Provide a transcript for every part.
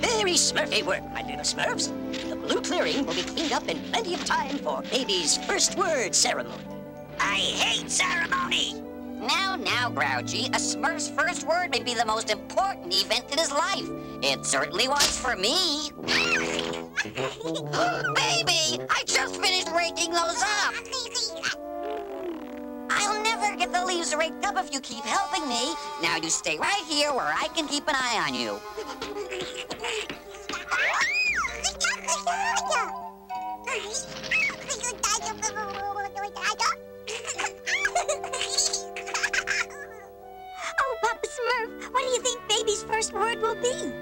Very smurfy work, my little smurfs. The blue clearing will be cleaned up in plenty of time for baby's first word ceremony. I hate ceremony. Now, now, Grouchy, a Smurf's first word may be the most important event in his life. It certainly was for me. Baby, I just finished raking those up. Never get the leaves raked up if you keep helping me. Now you stay right here where I can keep an eye on you. Oh, Papa Smurf, what do you think baby's first word will be?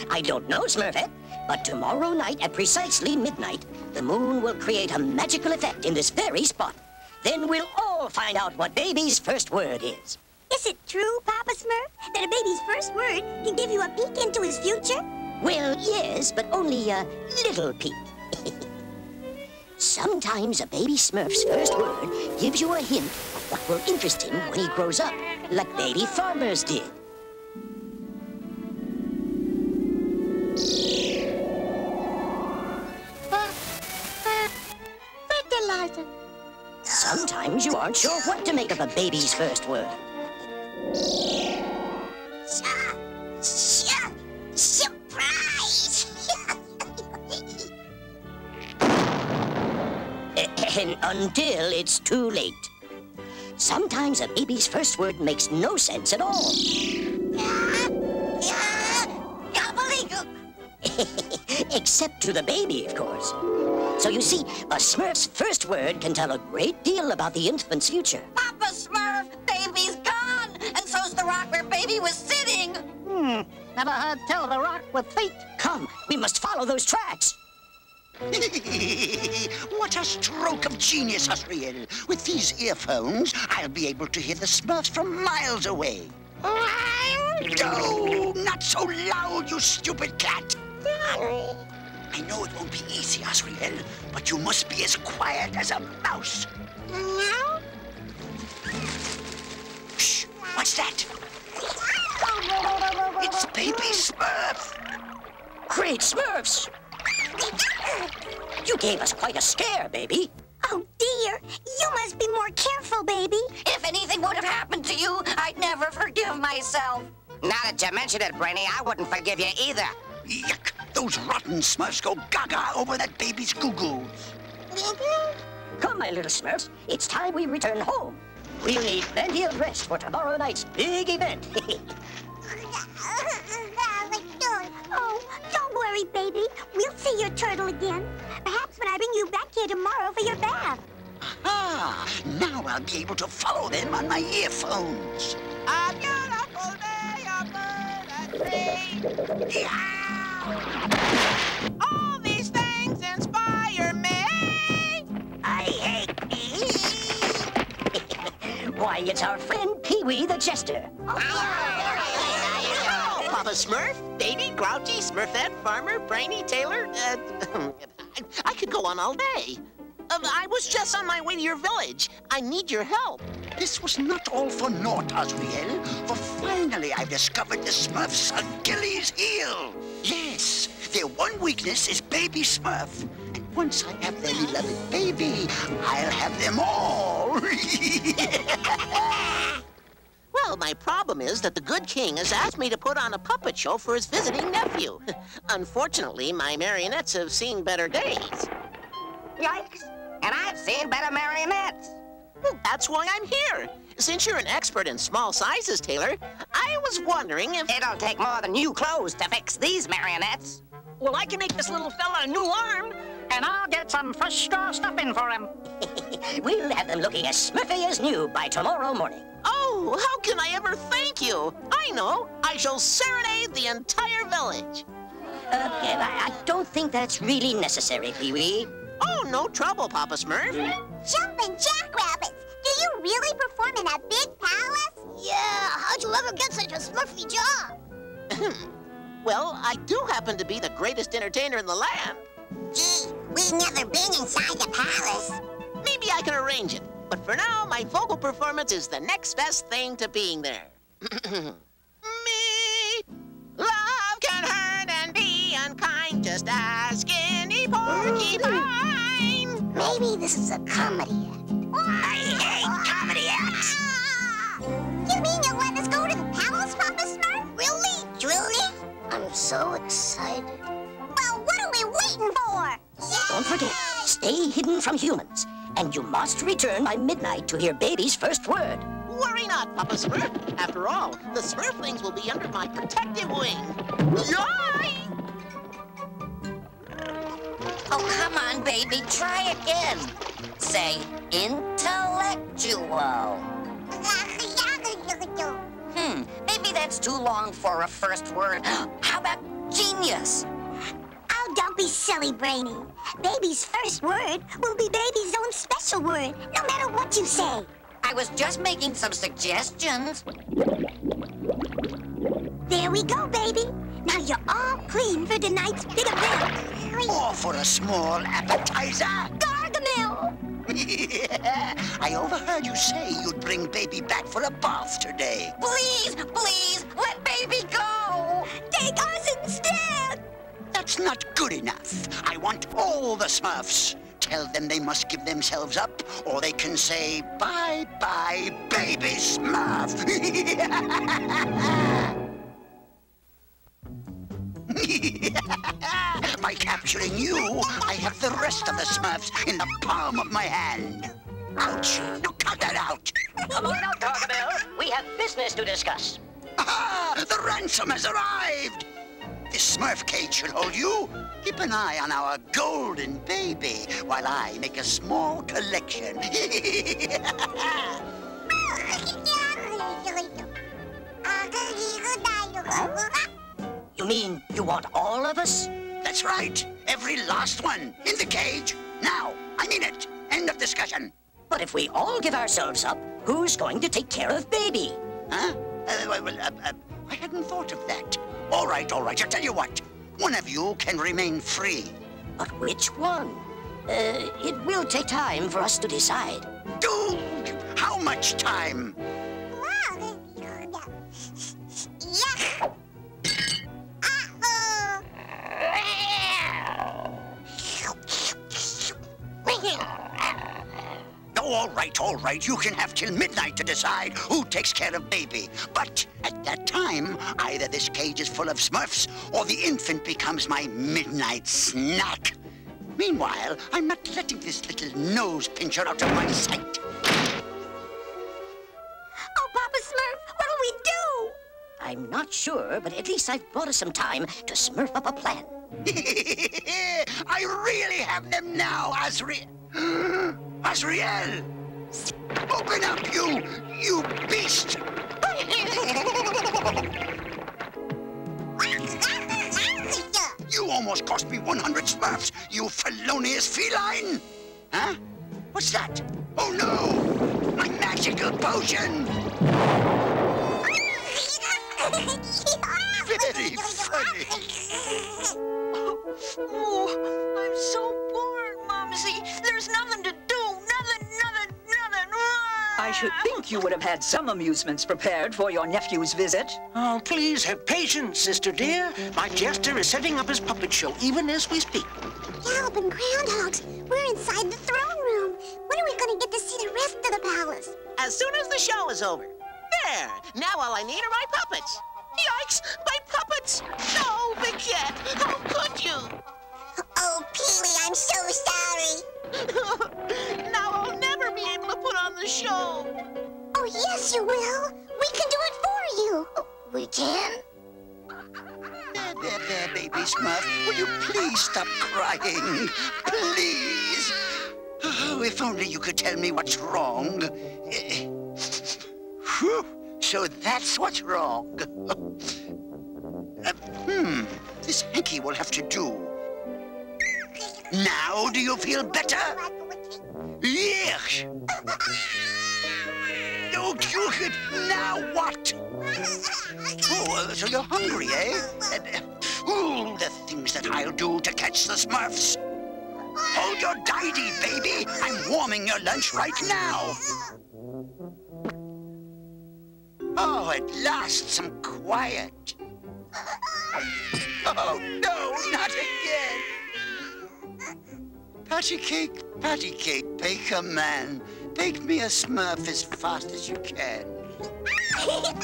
I don't know, Smurfette, eh? but tomorrow night at precisely midnight, the moon will create a magical effect in this very spot. Then we'll all find out what baby's first word is. Is it true, Papa Smurf, that a baby's first word can give you a peek into his future? Well, yes, but only a little peek. Sometimes a baby Smurf's first word gives you a hint of what will interest him when he grows up, like baby farmers did. To make of a baby's first word. Surprise! And until it's too late. Sometimes a baby's first word makes no sense at all. Except to the baby, of course. So you see, a Smurf's first word can tell a great deal about the infant's future. Papa Smurf, baby's gone, and so's the rock where baby was sitting. Hmm. Never heard tell of a rock with feet. Come, we must follow those tracks. what a stroke of genius, Azrael. With these earphones, I'll be able to hear the Smurfs from miles away. No, not so loud, you stupid cat. I know it won't be easy, Azrael, but you must be as quiet as a mouse. Shh, what's that? It's Baby Smurf. Great Smurfs! You gave us quite a scare, baby. Oh, dear. You must be more careful, baby. If anything would have happened to you, I'd never forgive myself. Now that you mention it, Brainy, I wouldn't forgive you either. Yuck! Those rotten Smurfs go gaga over that baby's goo-goos. Come, my little Smurfs. It's time we return home. We'll need plenty of rest for tomorrow night's big event. Oh, don't worry, baby. We'll see your turtle again. Perhaps when I bring you back here tomorrow for your bath. Ah, now I'll be able to follow them on my earphones. A beautiful day, a bird and tree. All these things inspire me. I hate me. Why, it's our friend Peewit the Jester. Papa Smurf, Baby, Grouchy, Smurfette, Farmer, Brainy, Tailor. Uh, I could go on all day. Uh, I was just on my way to your village. I need your help. This was not all for naught, Azrael, for finally I've discovered the Smurf's Achilles heel. Yes, their one weakness is Baby Smurf. And once I have their beloved baby, I'll have them all. Well, my problem is that the good king has asked me to put on a puppet show for his visiting nephew. Unfortunately, my marionettes have seen better days. Yikes! And I've seen better marionettes. Well, that's why I'm here. Since you're an expert in small sizes, Tailor, I was wondering if... It'll take more than new clothes to fix these marionettes. Well, I can make this little fella a new arm, and I'll get some fresh straw stuffing for him. we'll have them looking as smurfy as new by tomorrow morning. Oh, how can I ever thank you? I know. I shall serenade the entire village. Uh, I, I don't think that's really necessary, Peewit. Oh, no trouble, Papa Smurf. Jumping jackrabbits! Do you really perform in a big palace? Yeah, how'd you ever get such a smurfy job? well, I do happen to be the greatest entertainer in the land. Gee, we've never been inside the palace. Maybe I can arrange it. But for now, my vocal performance is the next best thing to being there. Me, love can hurt and be unkind, just ask any porcupine. Maybe this is a comedy act. I hate comedy acts. Ah! You mean you'll let us go to the palace, Papa Smurf? Really? Truly? I'm so excited. Well, what are we waiting for? Don't forget, stay hidden from humans. And you must return by midnight to hear baby's first word. Worry not, Papa Smurf. After all, the Smurflings will be under my protective wing. Yay! Oh, come on, baby. Try again. Say intellectual. Hmm, maybe that's too long for a first word. How about genius? Oh, don't be silly, Brainy. Baby's first word will be baby's own special word, no matter what you say. I was just making some suggestions. There we go, baby. Now you're all clean for tonight's big event. Or for a small appetizer. Gargamel! I overheard you say you'd bring baby back for a bath today. Please, please, let baby go. Take us instead! That's not good enough. I want all the Smurfs. Tell them they must give themselves up, or they can say bye-bye, baby Smurf. By capturing you, I have the rest of the Smurfs in the palm of my hand. Ouch! Now cut that out! Come on out, Gargamel. We have business to discuss. Ah, the ransom has arrived! This Smurf cage should hold you. Keep an eye on our golden baby while I make a small collection. You mean you want all of us? That's right. Every last one in the cage. Now, I mean it. End of discussion. But if we all give ourselves up, who's going to take care of baby? Huh? Uh, well, well, uh, uh, I hadn't thought of that. All right, all right. I'll tell you what. One of you can remain free. But which one? Uh, it will take time for us to decide. Dude, how much time? Yuck! Uh-oh! Right, all right. You can have till midnight to decide who takes care of baby. But at that time, either this cage is full of Smurfs or the infant becomes my midnight snack. Meanwhile, I'm not letting this little nose pincher out of my sight. Oh, Papa Smurf, what'll we do? I'm not sure, but at least I've bought us some time to smurf up a plan. I really have them now, Azri... Azrael! Open up, you... you beast! You almost cost me 100 Smurfs, you felonious feline! Huh? What's that? Oh no! My magical potion! Very funny. Oh, I'm so I should think you would have had some amusements prepared for your nephew's visit. Oh, please have patience, sister dear. My jester is setting up his puppet show even as we speak. Yelp and groundhogs, we're inside the throne room. When are we gonna get to see the rest of the palace? As soon as the show is over. There! Now all I need are my puppets. Yikes! My puppets! No, Biquette! How could you? Oh, Peely, I'm so sorry. now I'll never be able to put on the show. Oh, yes, you will. We can do it for you. We can? There, there, there, baby Smurf. Will you please stop crying? Please. Oh, if only you could tell me what's wrong. Whew. So that's what's wrong. Uh, hmm. This hanky will have to do. Now do you feel better? Yes. Don't you. Now what? Oh, so you're hungry, eh? Uh, ooh, the things that I'll do to catch the Smurfs. Hold your didy, baby. I'm warming your lunch right now. Oh, at last, some quiet. Oh, no, not again. Patty cake, patty cake, baker man. Bake me a smurf as fast as you can.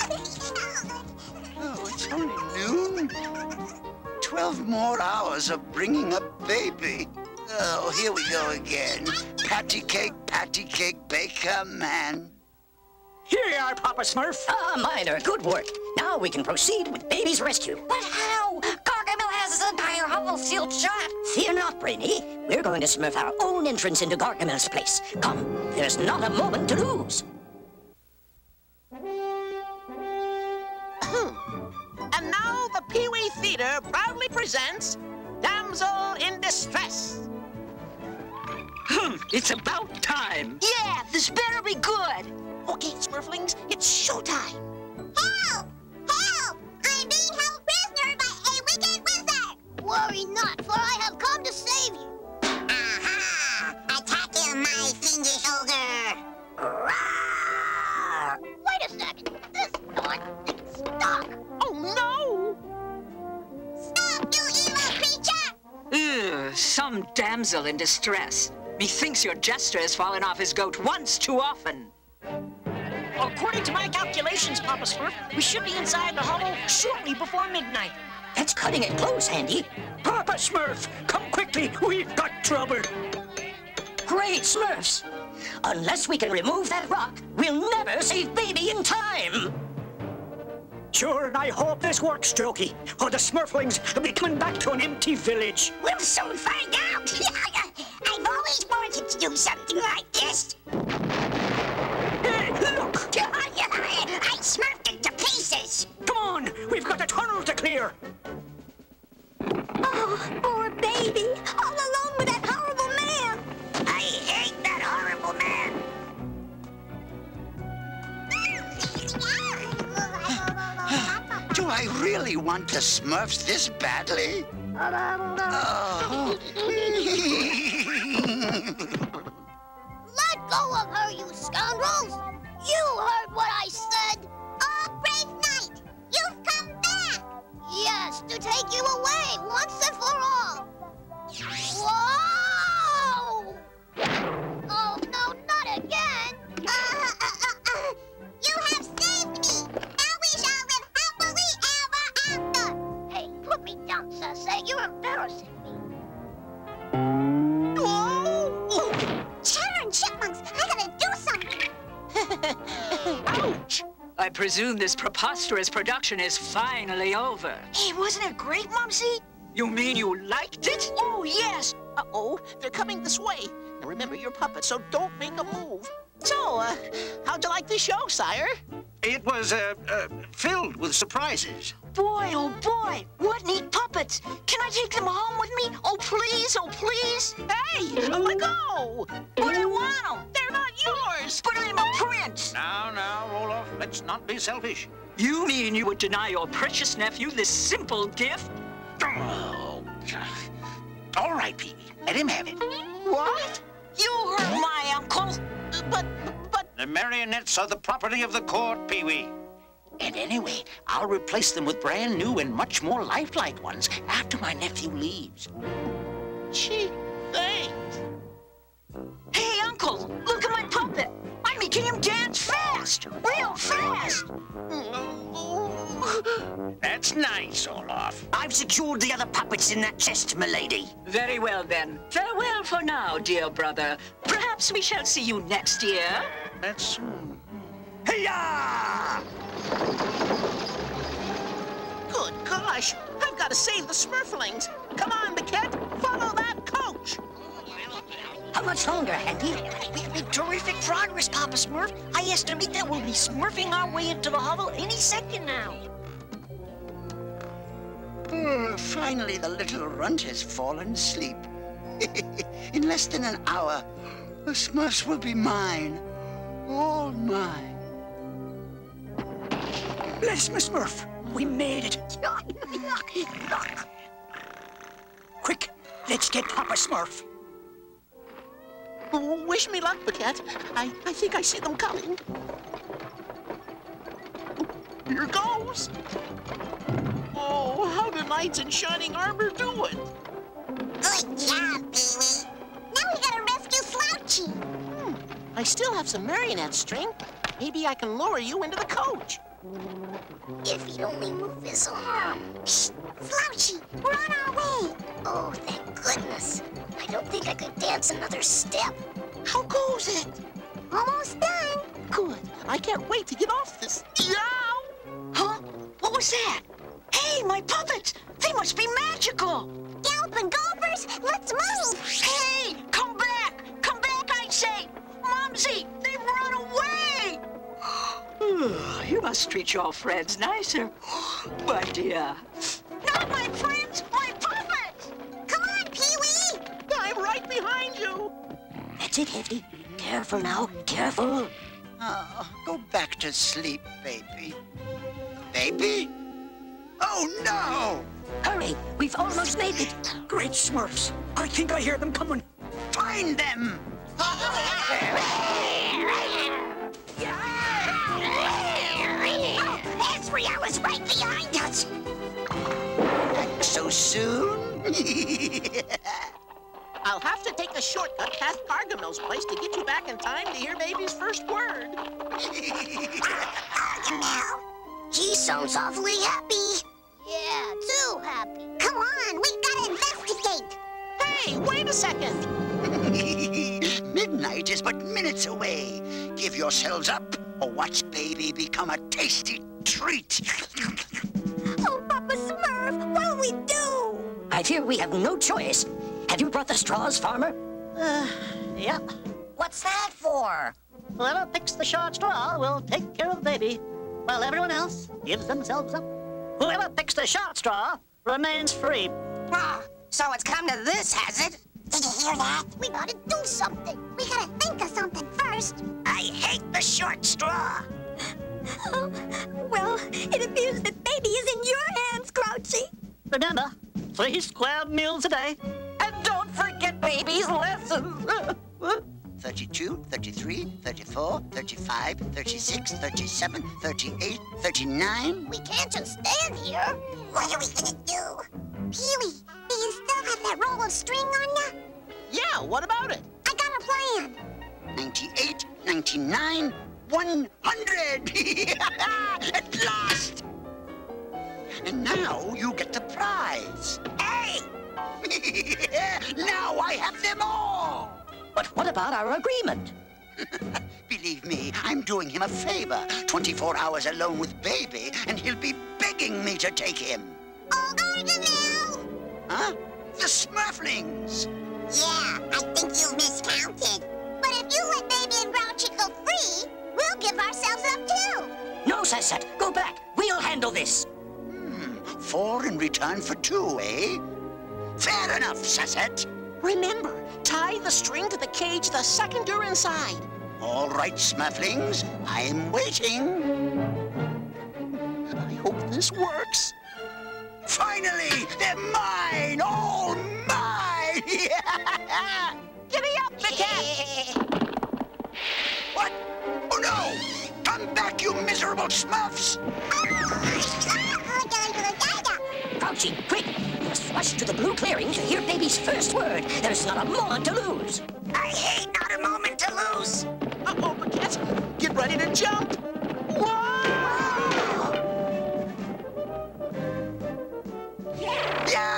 Oh, it's only noon. Twelve more hours of bringing up baby. Oh, here we go again. Patty cake, patty cake, baker man. Here you are, Papa Smurf. Ah, Miner, good work. Now we can proceed with baby's rescue. But how? Gargamel has his entire hovel sealed shut. Fear not, Brainy. We're going to smurf our own entrance into Gargamel's place. Come, there's not a moment to lose. And now the Peewit Theater proudly presents Damsel in Distress. Hmm, it's about time. Yeah, this better be good. Okay, Smurflings, it's showtime. Help! Help! Damsel in distress. Methinks your jester has fallen off his goat once too often. According to my calculations, Papa Smurf, we should be inside the hovel shortly before midnight. That's cutting it close, Handy. Papa Smurf, come quickly. We've got trouble. Great Smurfs! Unless we can remove that rock, we'll never save baby in time! Sure, and I hope this works, Strokey, or the Smurflings will be coming back to an empty village. We'll soon find out. I've always wanted to do something like this. Hey, look! I smurfed it to pieces. Come on, we've got a tunnel to clear. Oh, poor baby. Really want to smurfs this badly? Let go of her, you scoundrels! You heard what I said! Oh, brave knight! You've come back! Yes, to take you away presume this preposterous production is finally over. Hey, wasn't it great, Mumsy? You mean you liked it? Oh, yes. Uh-oh, they're coming this way. Now remember, you're puppet, so don't make a move. So, uh, how'd you like the show, sire? It was uh, uh, filled with surprises. Boy, oh boy, what neat puppets. Can I take them home with me? Oh, please, oh, please. Hey, let go! But I want them. Yours! But I'm a prince. Now, now, Olaf, let's not be selfish. You mean you would deny your precious nephew this simple gift? Oh, all right, Peewit, let him have it. What? You hurt my uncle. But, but, The marionettes are the property of the court, Peewit. And anyway, I'll replace them with brand new and much more lifelike ones after my nephew leaves. gee, thanks. Hey, uncle, making him dance fast, real fast. That's nice, Olaf. I've secured the other puppets in that chest, milady. Very well then. Farewell for now, dear brother. Perhaps we shall see you next year. That's... Hiya! Good gosh, I've got to save the Smurflings. Come on, How much longer, Handy? We've made terrific progress, Papa Smurf. I estimate that we'll be smurfing our way into the hovel any second now. Hmm, finally, the little runt has fallen asleep. In less than an hour, the Smurfs will be mine. All mine. Bless Miss Smurf. We made it. Quick, let's get Papa Smurf. Wish me luck, Biquette. I, I think I see them coming. Here goes. Oh, how do knights in shining armor do it? Good job, Peewit. Now we gotta rescue Slouchy. Hmm, I still have some marionette string. Maybe I can lower you into the coach. If he'd only move his arm. Shh, Slouchy, we're on our way. Oh, thank goodness. I don't think I could dance another step. How goes it? Almost done. Good. I can't wait to get off this. Yow! Huh? What was that? Hey, my puppets! They must be magical! Galloping gophers, let's move. Hey, come back! Come back, I say! Mumsy, they've run away! you must treat your friends nicer. My dear. Not my friends, That's it. Careful now, careful. Oh, go back to sleep, baby. Baby? Oh, no! Hurry, we've almost made it. Great Smurfs! I think I hear them coming. Find them! Oh, Azrael is right behind us. So soon? I'll have to take a shortcut past Gargamel's place to get you back in time to hear baby's first word. Now, he sounds awfully happy. Yeah, too happy. Come on, we gotta investigate. Hey, wait a second. Midnight is but minutes away. Give yourselves up or watch baby become a tasty treat. Oh, Papa Smurf, what'll we do? I fear we have no choice. Have you brought the straws, farmer? Yep. What's that for? Whoever picks the short straw will take care of the baby, while everyone else gives themselves up. Whoever picks the short straw remains free. Ah, so it's come to this, has it? Did you hear that? We gotta do something. We gotta think of something first. I hate the short straw. well, it appears that baby is in your hands, Grouchy. Remember, three square meals a day. And don't forget baby's lessons. 32, 33, 34, 35, 36, 37, 38, 39. We can't just stand here. What are we gonna do? Peely, do you still have that roll of string on ya? Yeah, what about it? I got a plan. 98, 99, 100! At last! And now you get the prize. Hey! now I have them all! But what about our agreement? Believe me, I'm doing him a favor. 24 hours alone with baby, and he'll be begging me to take him. All Gargamel! Huh? The Smurflings! Yeah, I think you miscounted. But if you let Baby and Grouchy go free, we'll give ourselves up too. No, Sassette, go back. We'll handle this. Hmm, Four in return for two, eh? Fair enough, Sassette. Remember, tie the string to the cage the second you're inside. All right, Smurflings, I'm waiting. I hope this works. Finally, they're mine! All mine! Giddy up, the cat! what? Oh no! Come back, you miserable Smurfs! Grouchy, quick! We must rush to the blue clearing to hear baby's first word. There's not a moment to lose. I hate not a moment to lose. Uh-oh, Biquette, get ready to jump. Whoa! Yeah!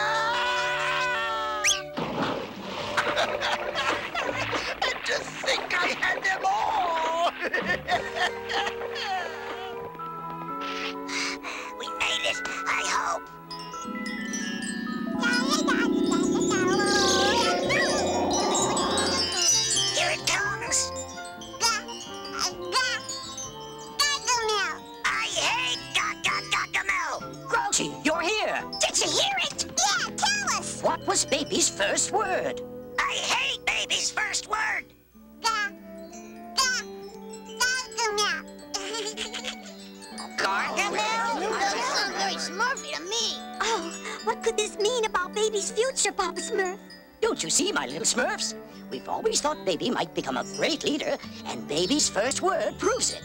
Gargamel? Doesn't sound very smurfy to me. Oh, what could this mean about baby's future, Papa Smurf? Don't you see, my little Smurfs? We've always thought Baby might become a great leader, and Baby's first word proves it.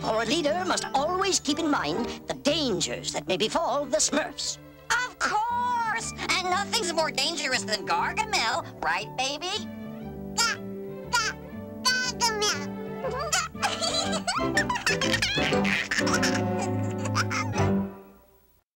For a leader must always keep in mind the dangers that may befall the Smurfs. Of course! And nothing's more dangerous than Gargamel, right, baby? Ga, ga, Gargamel. Ha ha ha!